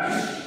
Amen.